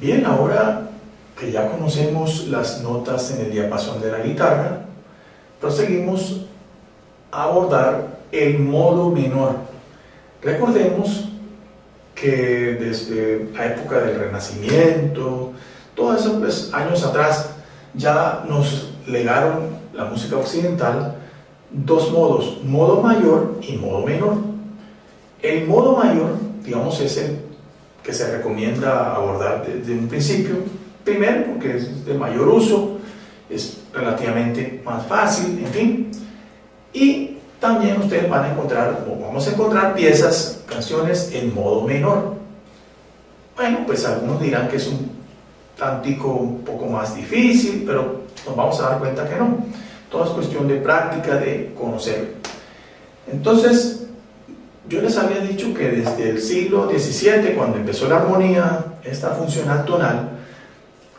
Bien, ahora que ya conocemos las notas en el diapasón de la guitarra, proseguimos a abordar el modo menor. Recordemos que desde la época del Renacimiento, todos esos pues, años atrás, ya nos legaron la música occidental dos modos, modo mayor y modo menor. El modo mayor, digamos, es el que se recomienda abordar desde un principio. Primero, porque es de mayor uso, es relativamente más fácil, en fin. Y también ustedes van a encontrar, o vamos a encontrar piezas, canciones en modo menor. Bueno, pues algunos dirán que es un tantico un poco más difícil, pero nos vamos a dar cuenta que no. Todo es cuestión de práctica, de conocer. Entonces, yo les había dicho que desde el siglo XVII, cuando empezó la armonía, esta funcional tonal,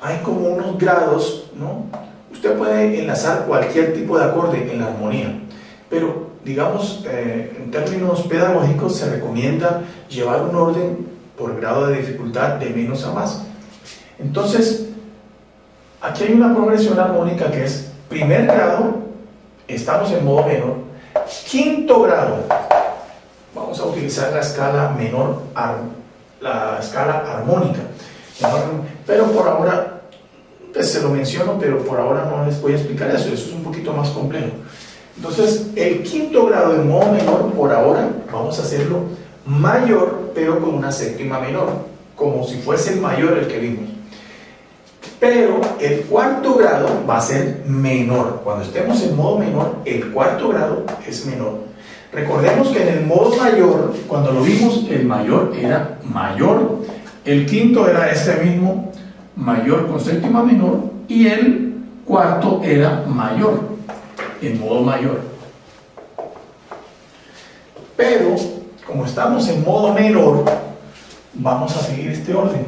hay como unos grados, ¿no? Usted puede enlazar cualquier tipo de acorde en la armonía, pero digamos, eh, en términos pedagógicos se recomienda llevar un orden por grado de dificultad de menos a más. Entonces, aquí hay una progresión armónica que es primer grado, estamos en modo menor, quinto grado, vamos a utilizar la escala menor, la escala armónica, pero por ahora, pues se lo menciono, pero por ahora no les voy a explicar eso, eso es un poquito más complejo. Entonces, el quinto grado en modo menor, por ahora, vamos a hacerlo mayor, pero con una séptima menor, como si fuese el mayor el que vimos pero el cuarto grado va a ser menor. Cuando estemos en modo menor, el cuarto grado es menor. Recordemos que en el modo mayor, cuando lo vimos, el mayor era mayor, el quinto era este mismo mayor con séptima menor y el cuarto era mayor, en modo mayor. Pero, como estamos en modo menor, vamos a seguir este orden.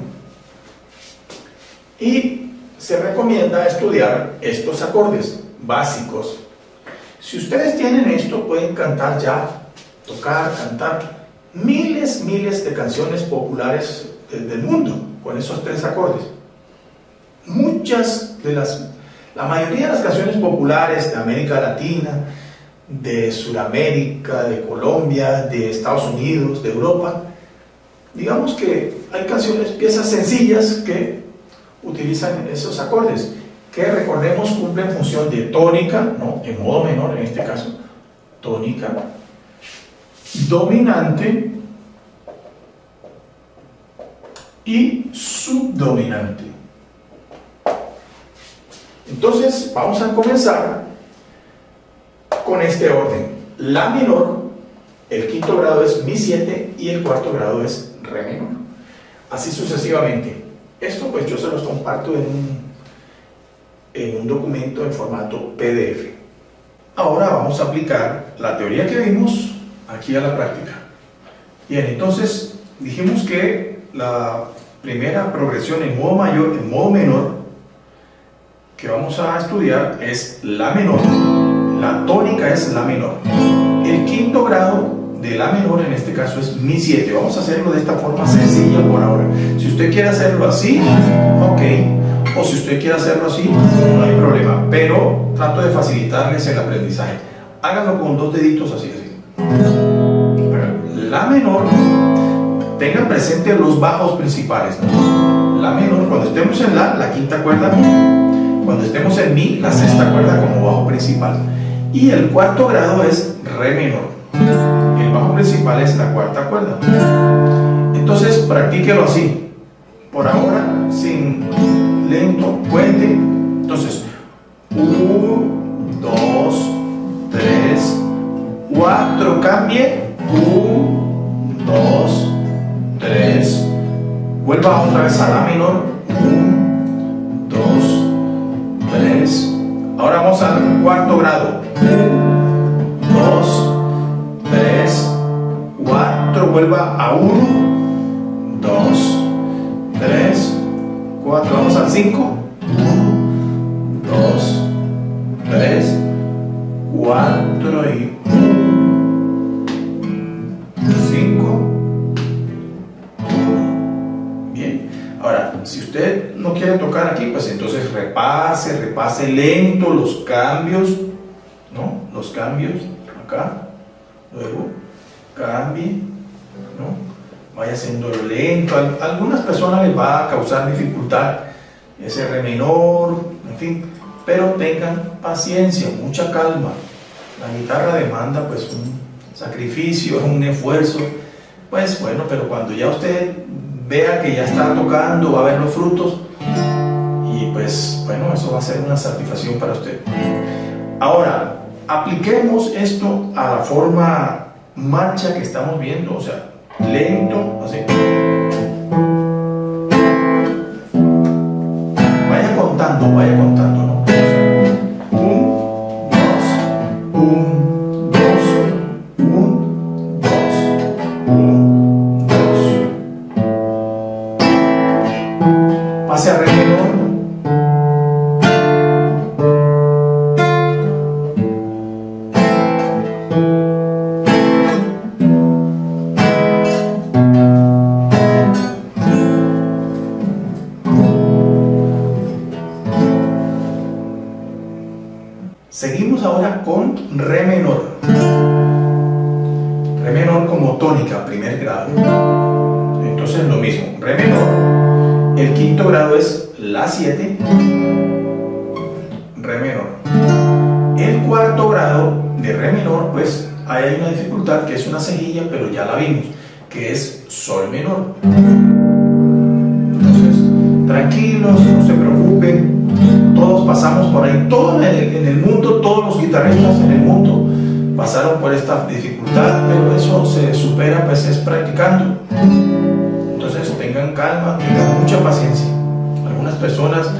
Y se recomienda estudiar estos acordes básicos. Si ustedes tienen esto, pueden cantar ya, tocar, cantar miles, miles de canciones populares del mundo con esos tres acordes. Muchas de las, la mayoría de las canciones populares de América Latina, de Sudamérica, de Colombia, de Estados Unidos, de Europa, digamos que hay canciones, piezas sencillas que utilizan esos acordes, que recordemos cumplen función de tónica, ¿no? en modo menor en este caso, tónica, dominante y subdominante. Entonces, vamos a comenzar con este orden. La menor, el quinto grado es Mi 7 y el cuarto grado es Re menor. Así sucesivamente. Esto pues yo se los comparto en un, en un documento en formato PDF. Ahora vamos a aplicar la teoría que vimos aquí a la práctica. Bien, entonces dijimos que la primera progresión en modo mayor, en modo menor, que vamos a estudiar es la menor. La tónica es la menor. El quinto grado de la menor en este caso es mi 7. Vamos a hacerlo de esta forma sencilla por ahora. Si usted quiere hacerlo así, ok. O si usted quiere hacerlo así, no hay problema. Pero trato de facilitarles el aprendizaje. Háganlo con dos deditos así, así. La menor, tengan presente los bajos principales. La menor, cuando estemos en la, la quinta cuerda. Cuando estemos en mi, la sexta cuerda como bajo principal. Y el cuarto grado es re menor bajo principal es la cuarta cuerda. Entonces, practíquelo así. Por ahora, sin lento, puente. Entonces, 1, 2, 3, 4, cambie. 1, 2, 3. Vuelva otra vez a la menor. 1, 2, 3. Ahora vamos al cuarto grado. 1, 2, 4, vuelva a 1, 2, 3, 4, vamos al 5, 1, 2, 3, 4 y 5, Bien, ahora, si usted puede tocar aquí, pues entonces repase, repase lento los cambios, ¿no? Los cambios acá, luego cambie, ¿no? Vaya haciendo lento. A algunas personas les va a causar dificultad ese re menor, en fin, pero tengan paciencia, mucha calma. La guitarra demanda pues un sacrificio, un esfuerzo, pues bueno, pero cuando ya usted vea que ya está tocando, va a ver los frutos y pues bueno, eso va a ser una satisfacción para usted. Ahora, apliquemos esto a la forma marcha que estamos viendo, o sea, lento, así. Re menor. Re menor como tónica, primer grado. Entonces lo mismo, re menor. El quinto grado es la 7, re menor. El cuarto grado de re menor, pues ahí hay una dificultad que es una cejilla, pero ya la vimos, que es sol menor. Entonces, tranquilos, no se preocupen, todos pasamos por ahí, todo en el, en el, mundo, todos los guitarristas en el mundo pasaron por esta dificultad, pero eso se supera pues es practicando. Entonces tengan calma, tengan mucha paciencia. Algunas personas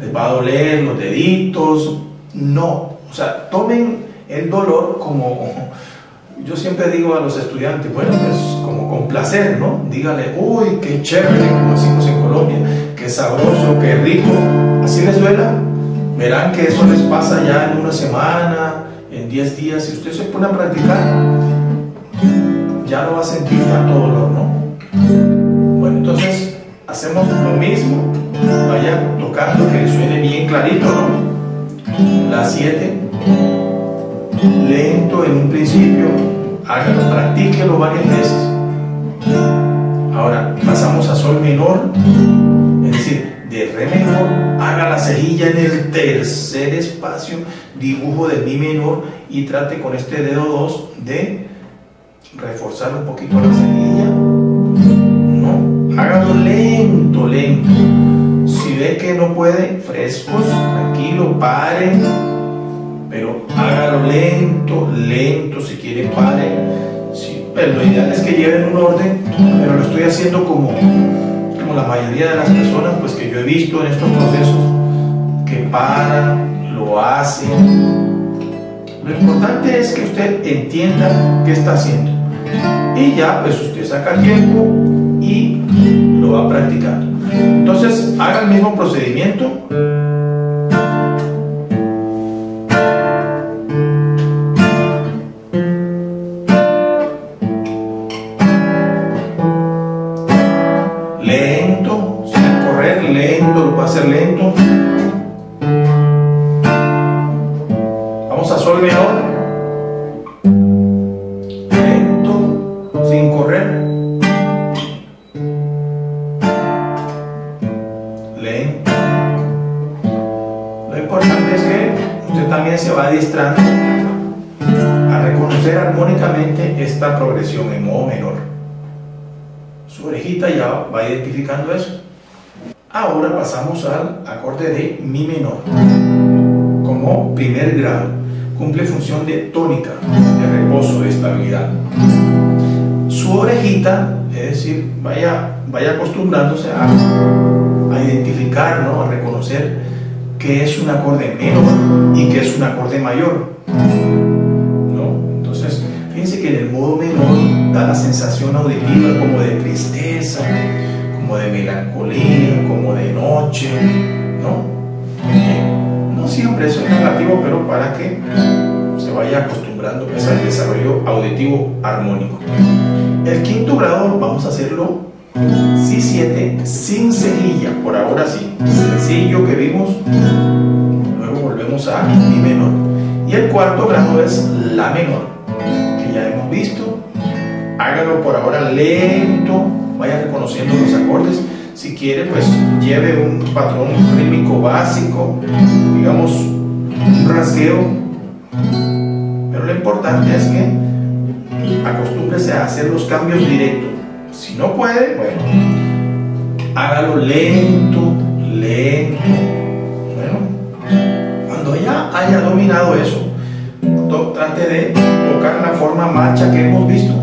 les va a doler los deditos, no, o sea, tomen el dolor como, yo siempre digo a los estudiantes, bueno, pues como con placer, ¿no? Dígale, uy, qué chévere, como decimos en Colombia, qué sabroso, qué rico, así les duela, verán que eso les pasa ya en una semana, en 10 días, si usted se pone a practicar, ya no va a sentir tanto dolor, ¿no? Bueno, entonces hacemos lo mismo, vaya tocando que suene bien clarito, ¿no? La 7, lento en un principio, hágalo, practíquelo varias veces. Ahora pasamos a sol menor, es decir, de re menor, haga la cejilla en el tercer espacio, dibujo de mi menor y trate con este dedo 2 de reforzar un poquito la cejilla. No, hágalo lento, lento. Si ve que no puede, frescos, tranquilo, pare, pero hágalo lento, lento, si quiere pare. Sí, pero lo ideal es que lleven un orden, pero lo estoy haciendo como como la mayoría de las personas pues que yo he visto en estos procesos que paran, lo hacen. Lo importante es que usted entienda qué está haciendo. Y ya pues usted saca tiempo y lo va practicando. Entonces haga el mismo procedimiento. Hacer lento. Vamos a sol menor. Lento, sin correr. Lento. Lo importante es que usted también se va adiestrando a reconocer armónicamente esta progresión en modo menor su orejita ya va identificando eso. Ahora pasamos al acorde de Mi menor, como primer grado. Cumple función de tónica, de reposo, de estabilidad. Su orejita, es decir, vaya, vaya acostumbrándose a, a identificar, a reconocer que es un acorde menor y que es un acorde mayor. ¿no? Entonces, fíjense que en el modo menor da la sensación auditiva como de tristeza, de melancolía, como de noche, ¿no? No siempre eso es negativo, pero para que se vaya acostumbrando pues, al desarrollo auditivo armónico. El quinto grado vamos a hacerlo Si 7 sin cejilla, por ahora sí, sencillo que vimos, luego volvemos a Mi menor. Y el cuarto grado es La menor, que ya hemos visto. Hágalo por ahora lento, vaya reconociendo los acordes. Si quiere, pues lleve un patrón rítmico básico, digamos, un rasgueo. Pero lo importante es que acostúmbrese a hacer los cambios directos. Si no puede, bueno, hágalo lento, lento. Bueno, cuando ya haya dominado eso, trate de tocar la forma marcha que hemos visto.